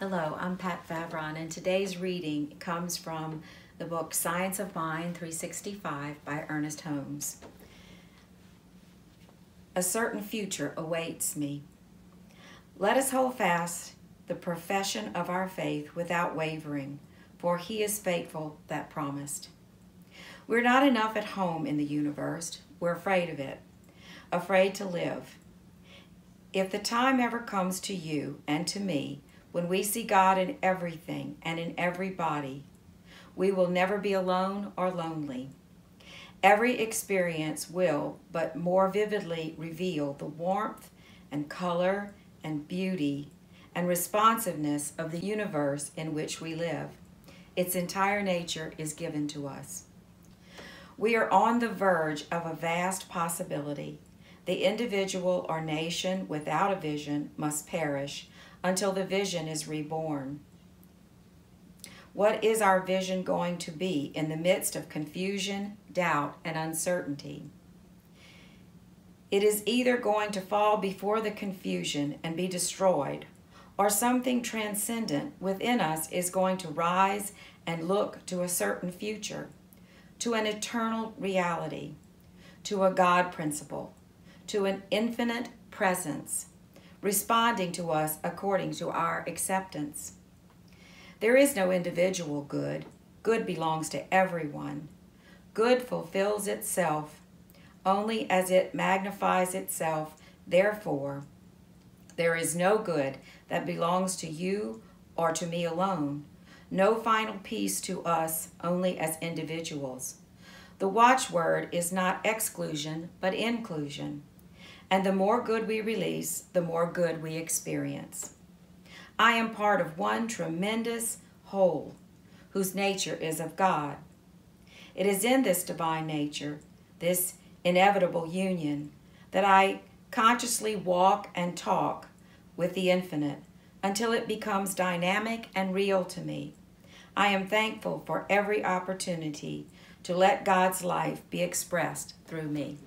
Hello, I'm Pat Favaron, and today's reading comes from the book Science of Mind 365 by Ernest Holmes. A certain future awaits me. Let us hold fast the profession of our faith without wavering, for he is faithful that promised. We're not enough at home in the universe. We're afraid of it, afraid to live. If the time ever comes to you and to me, when we see God in everything and in everybody, we will never be alone or lonely. Every experience will but more vividly reveal the warmth and color and beauty and responsiveness of the universe in which we live. Its entire nature is given to us. We are on the verge of a vast possibility. The individual or nation without a vision must perish until the vision is reborn. What is our vision going to be in the midst of confusion, doubt, and uncertainty? It is either going to fall before the confusion and be destroyed, or something transcendent within us is going to rise and look to a certain future, to an eternal reality, to a God principle, to an infinite presence responding to us according to our acceptance. There is no individual good. Good belongs to everyone. Good fulfills itself only as it magnifies itself. Therefore, there is no good that belongs to you or to me alone. No final peace to us only as individuals. The watchword is not exclusion, but inclusion. And the more good we release, the more good we experience. I am part of one tremendous whole whose nature is of God. It is in this divine nature, this inevitable union, that I consciously walk and talk with the infinite until it becomes dynamic and real to me. I am thankful for every opportunity to let God's life be expressed through me.